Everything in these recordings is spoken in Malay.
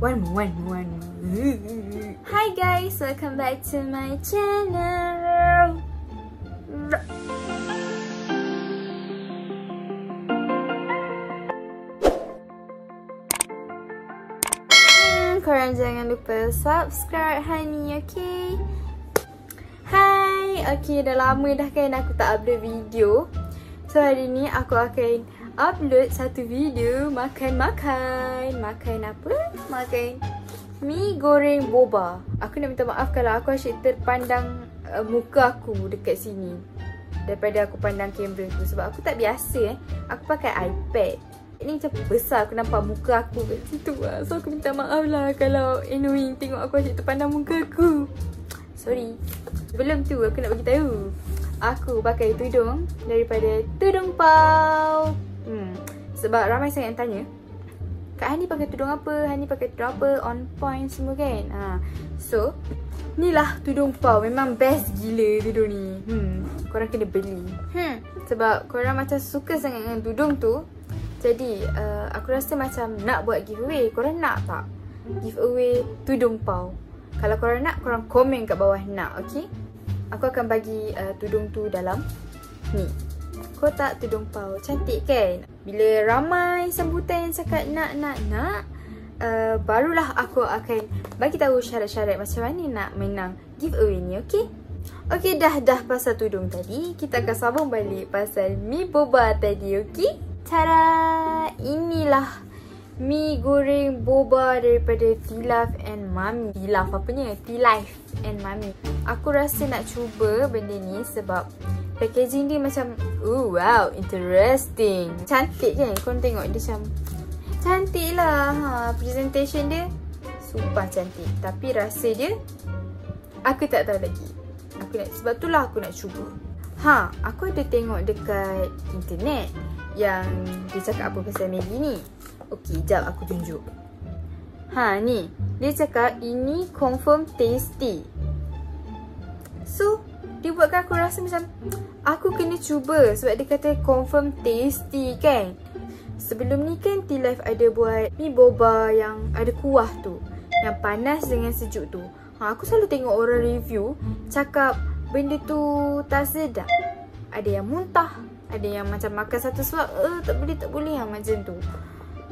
One more, one more, one more. Hi guys, welcome back to my channel. Hmm, korang jangan lupa subscribe honey, okay? Hai, okay dah lama dah kan aku tak upload video. So hari ni aku akan upload satu video makan-makan. Makan apa? Makan mi goreng boba. Aku nak minta maaf kalau aku asyik terpandang uh, muka aku dekat sini. Daripada aku pandang kamera tu. Sebab aku tak biasa eh. Aku pakai iPad. Ini macam besar aku nampak muka aku kat situ lah. So aku minta maaf lah kalau annoying tengok aku asyik terpandang muka aku. Sorry. Sebelum tu aku nak bagi tahu. Aku pakai tudung daripada Tudung Pau. Hmm. Sebab ramai sangat yang tanya. Kak Hani pakai tudung apa? Hani pakai tudung apa? On point semua kan? Ha. So, ni lah tudung Pau. Memang best gila tudung ni. Hmm. Korang kena beli. Hmm. Sebab korang macam suka sangat dengan tudung tu. Jadi, uh, aku rasa macam nak buat giveaway. Korang nak tak? Giveaway tudung Pau. Kalau korang nak, korang komen kat bawah nak, okay? Aku akan bagi uh, tudung tu dalam ni. Kotak tudung pau. Cantik kan? Bila ramai sambutan yang cakap nak, nak, nak, uh, barulah aku akan bagi tahu syarat-syarat macam mana nak menang giveaway ni, okay? Okay, dah dah pasal tudung tadi. Kita akan sambung balik pasal mi boba tadi, okay? Tada! Inilah Mi goreng boba daripada Tilaf and Mami. Tilaf apanya? T-Life and Mami. Aku rasa nak cuba benda ni sebab packaging dia macam oh wow, interesting. Cantik kan? Kau tengok dia macam cantik lah. Ha, presentation dia super cantik. Tapi rasa dia aku tak tahu lagi. Aku nak sebab itulah aku nak cuba. Ha, aku ada tengok dekat internet yang dia cakap apa pasal Maggi ni. Okey, jap aku tunjuk. Ha, ni. Dia cakap ini confirm tasty. So, dia buatkan aku rasa macam aku kena cuba sebab dia kata confirm tasty kan. Sebelum ni kan T-Life ada buat mi boba yang ada kuah tu. Yang panas dengan sejuk tu. Ha, aku selalu tengok orang review cakap benda tu tak sedap. Ada yang muntah. Ada yang macam makan satu suap, uh, tak boleh, tak boleh yang macam tu.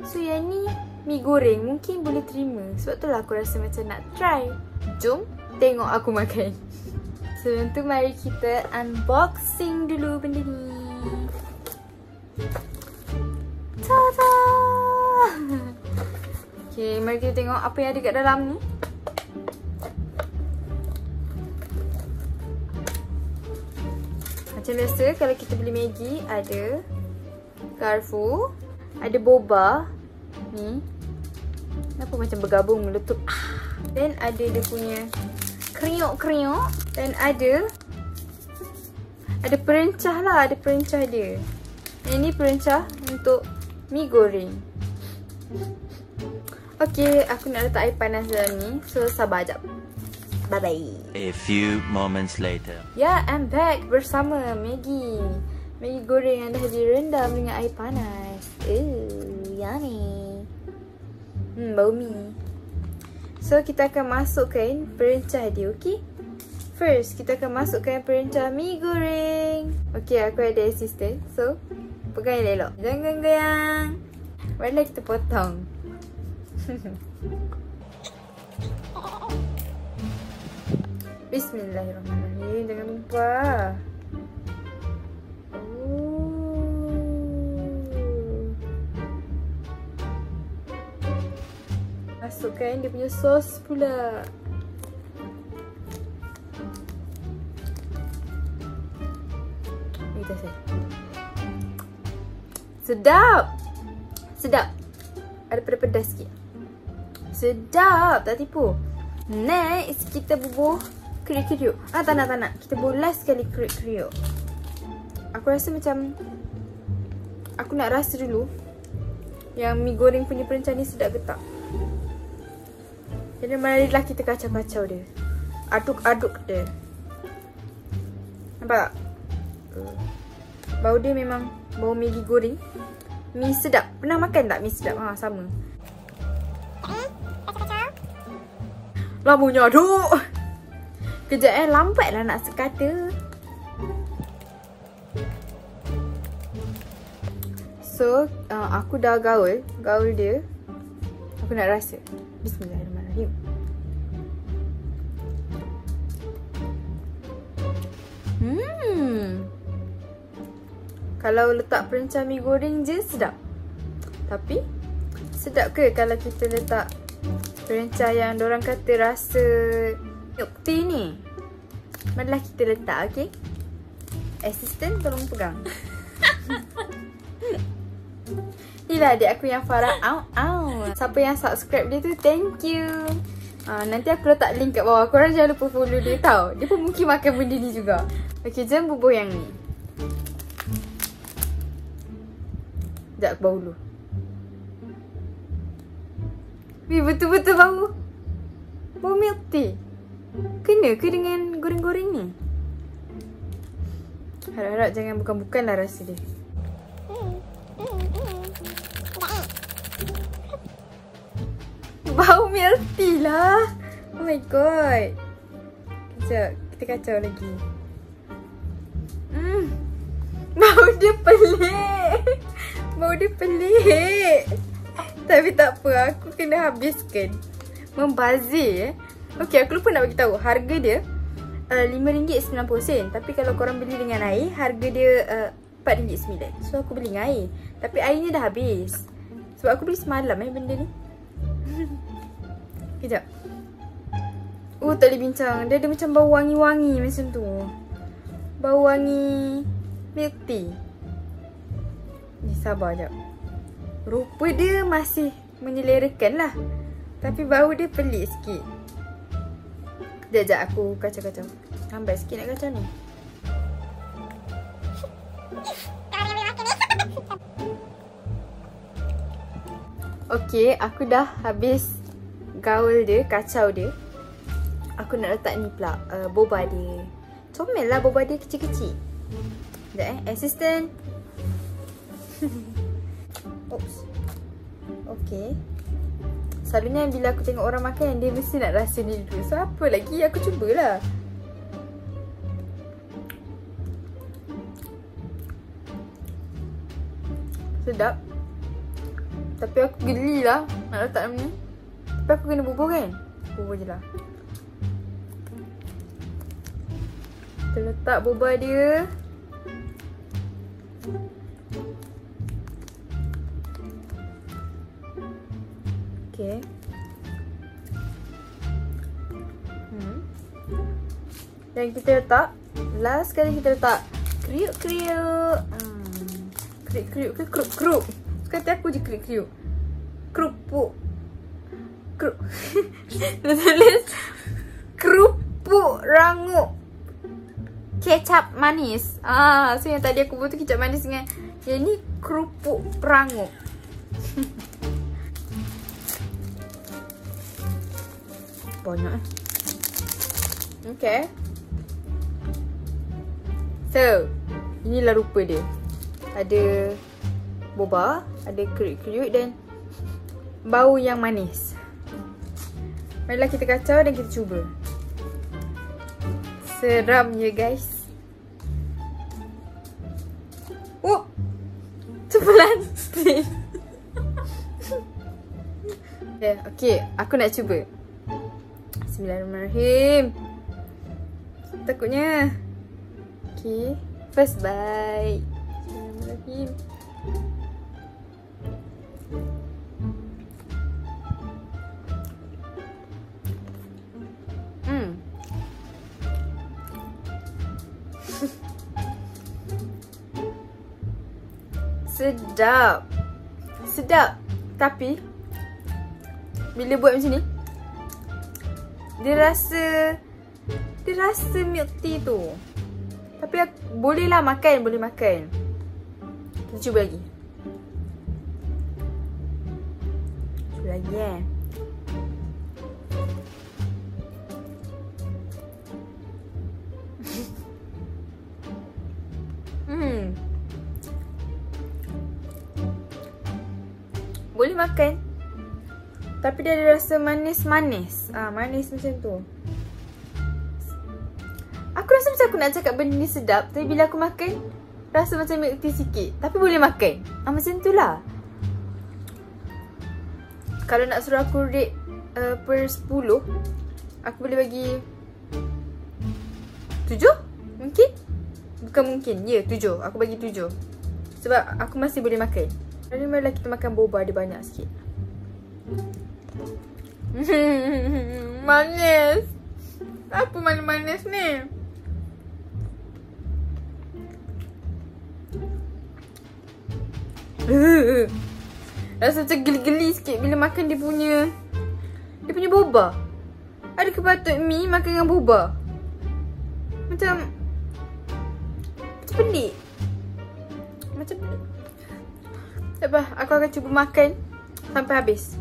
So yang ni mi goreng mungkin boleh terima. Sebab tu lah aku rasa macam nak try. Jom tengok aku makan. Sebelum tu mari kita unboxing dulu benda ni. Tada! Okay, mari kita tengok apa yang ada kat dalam ni. Macam biasa kalau kita beli Maggi ada Carrefour ada boba Ni Kenapa macam bergabung meletup Dan ada dia punya Kriuk-kriuk Dan ada Ada perencah lah Ada perencah dia. Ini perencah untuk Mi goreng. Okay Aku nak letak air panas dalam ni. So sabar jap Bye bye A few moments later. Ya yeah, I'm back Bersama Maggie Maggi goreng yang dah direndam dengan air panas. Uh, yummy. Hmm, bau mi. So, kita akan masukkan perencah dia, okay? First, kita akan masukkan perencah mi goreng. Okay, aku ada assistant. So, pegang elok. Jangan goyang. Barulah kita potong. Bismillahirrahmanirrahim. Jangan lupa. Masukkan dia punya sos pula. Sedap. Sedap. Ada pedas-pedas sikit. Sedap, tak tipu. Next, kita bubuh kriuk-kriuk. Ah, tak nak, tak nak. Kita bolas sekali kriuk-kriuk. Aku rasa macam aku nak rasa dulu yang mi goreng punya perencah ni sedap ke tak. Jadi marilah kita kacau-kacau dia. Aduk-aduk dia. Nampak tak? Bau dia memang bau Maggi goreng. Mi sedap. Pernah makan tak mi sedap? Ha, sama. Lamunya duk. Kejap eh, lambat lah nak sekata. So, uh, aku dah gaul. Gaul dia. Aku nak rasa. Bismillahirrahmanirrahim. Hmm. Kalau letak perencah mi goreng je sedap. Tapi sedap ke kalau kita letak perencah yang orang kata rasa milk tea ni? Marilah kita letak, okey? Assistant tolong pegang. Inilah adik aku yang Farah. Au, au. Siapa yang subscribe dia tu, thank you. Uh, nanti aku letak link kat bawah. Korang jangan lupa follow dia tau. Dia pun mungkin makan benda ni juga. Okay, jom bubuh yang ni. Sekejap aku bau dulu. Wih, betul-betul bau. Bau milk tea. Kena ke dengan goreng-goreng ni? Harap-harap jangan bukan-bukan lah rasa dia. Tea lah. Oh my god. Kejap, kita kacau lagi. Hmm. Bau dia pelik. Bau dia pelik. Tapi tak apa, aku kena habiskan. Membazir eh. Okey, aku lupa nak bagi tahu harga dia uh, RM5.90. Tapi kalau korang beli dengan air, harga dia uh, RM4.9. So aku beli dengan air. Tapi airnya dah habis. Sebab aku beli semalam eh benda ni. Kejap. Oh, tak boleh bincang. Dia ada macam bau wangi-wangi macam tu. Bau wangi milk tea. Ni sabar jap. Rupa dia masih menyelerakan lah. Tapi bau dia pelik sikit. Sekejap, sekejap aku kacau-kacau. Lambat sikit nak kacau ni. Okay, aku dah habis gaul dia, kacau dia. Aku nak letak ni pula, uh, boba dia. Comel lah boba dia kecil-kecil. Sekejap eh, assistant. Oops. Okay. Selalunya bila aku tengok orang makan, dia mesti nak rasa ni dulu. So, apa lagi? Aku cubalah. Sedap. Tapi aku geli lah nak letak ni. Tapi aku kena bubur kan? Bubur je lah. Kita letak boba dia. Okay. Hmm. Dan kita letak. Last kali kita letak. Kriuk-kriuk. Hmm. Kriuk-kriuk ke krup-krup? Kata aku je kriuk-kriuk. Kerupuk. Kerup. Tulis. Kerupuk rangup. Kecap manis. Ah, so yang tadi aku buat tu kecap manis dengan yang ni kerupuk rangup. Banyak eh. Okay. So, inilah rupa dia. Ada boba, ada kriuk-kriuk dan bau yang manis. Marilah kita kacau dan kita cuba. Seramnya guys. Oh! Terpelantik. yeah, okay, aku nak cuba. Bismillahirrahmanirrahim. Takutnya. Okay, first bite. Bismillahirrahmanirrahim. Sedap. Sedap. Tapi bila buat macam ni dia rasa dia rasa milk tea tu. Tapi aku, bolehlah makan, boleh makan. Kita cuba lagi. Cuba lagi eh. Makan Tapi dia ada rasa manis-manis. Ah, manis macam tu. Aku rasa macam aku nak cakap benda ni sedap. Tapi bila aku makan, rasa macam milk tea sikit. Tapi boleh makan. Ah, macam tu lah. Kalau nak suruh aku rate uh, per 10, aku boleh bagi 7? Mungkin? Bukan mungkin. Ya, yeah, 7. Aku bagi 7. Sebab aku masih boleh makan. Ni marilah kita makan boba dia banyak sikit. manis. Apa manis-manis ni? Rasa macam geli-geli sikit bila makan dia punya Dia punya boba Ada kepatut mi makan dengan boba Macam Macam pelik Macam pelik Tak apa, aku akan cuba makan Sampai habis.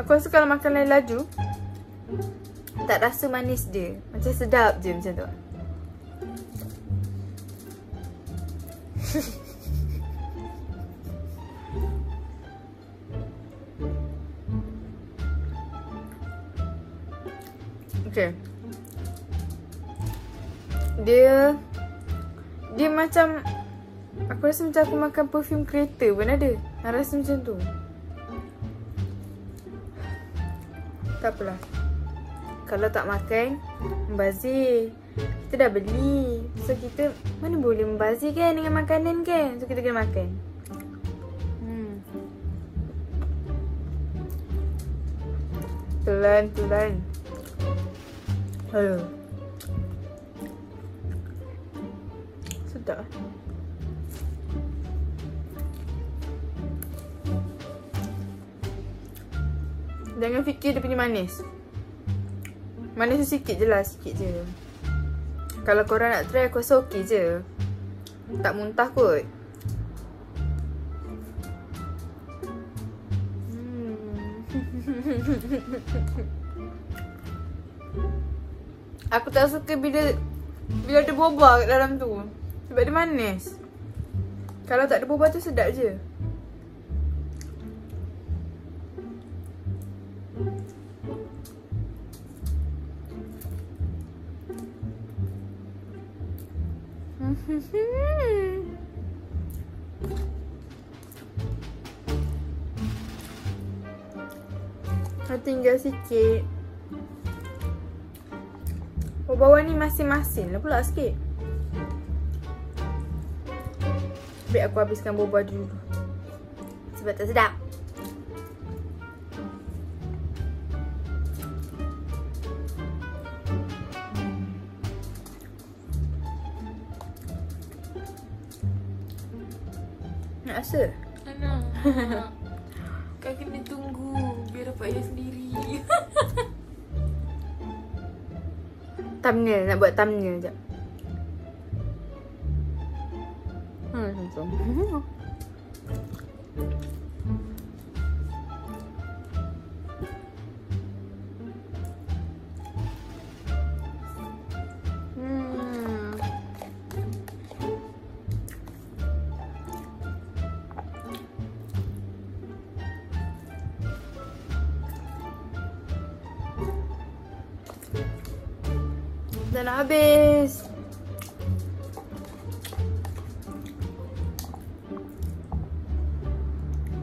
Aku rasa kalau makan lain laju Tak rasa manis dia. Macam sedap je macam tu Okay Dia Dia macam Aku rasa macam aku makan perfume kereta pun ada Rasa macam tu Tak apalah. Kalau tak makan, membazir. Kita dah beli. So kita mana boleh membazir kan dengan makanan kan? So kita kena makan. Hmm. Telan, telan. Sedap. Jangan fikir dia punya manis. Manis sikit je lah Sikit je. Kalau korang nak try aku rasa okey je. Tak muntah kot. Hmm. Aku tak suka bila Bila ada boba kat dalam tu. Sebab dia manis. Kalau tak ada boba tu sedap je. Tinggal sikit bawah ni masih masin lah pula sikit. Biar aku habiskan boba dulu. Sebab tak sedap. Nak rasa? Anak Kau kena tunggu Biar dapat air sendiri Thumbnail Nak buat thumbnail sekejap Hmm, langsung Dah nak habis.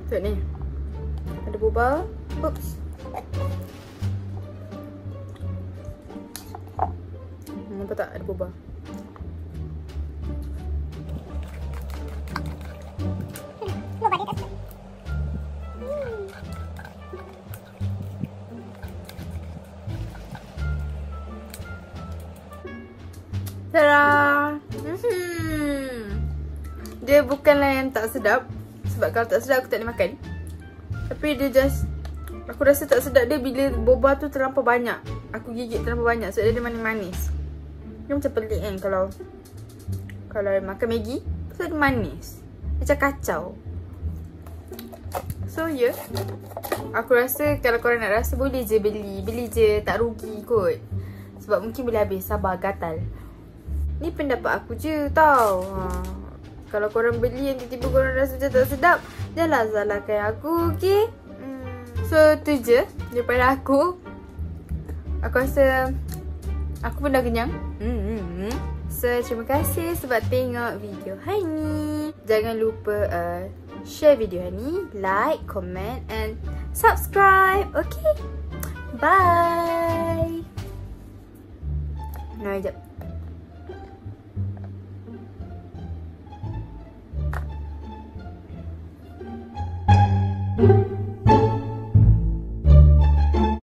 Tengok ni. Ada boba. Oops. Nampak tak ada boba? Tak sedap. Sebab kalau tak sedap aku tak boleh makan. Tapi dia just Aku rasa tak sedap dia bila boba tu terlampau banyak. Aku gigit terlampau banyak sebab dia manis-manis. Dia macam pelik kan kalau Kalau makan Maggi Pasal dia manis. Macam kacau. So yeah Aku rasa kalau korang nak rasa boleh je beli. Beli je tak rugi kot. Sebab mungkin boleh habis sabar gatal. Ni pendapat aku je tau. Ha. Kalau korang beli yang tiba-tiba korang rasa macam tak sedap, janganlah salahkan aku, okay? Hmm. So, tu je daripada aku. Aku rasa aku pun dah kenyang. Hmm, hmm. So, terima kasih sebab tengok video hari ni. Jangan lupa uh, share video hari ni, like, comment and subscribe. Okay? Bye. No, jap.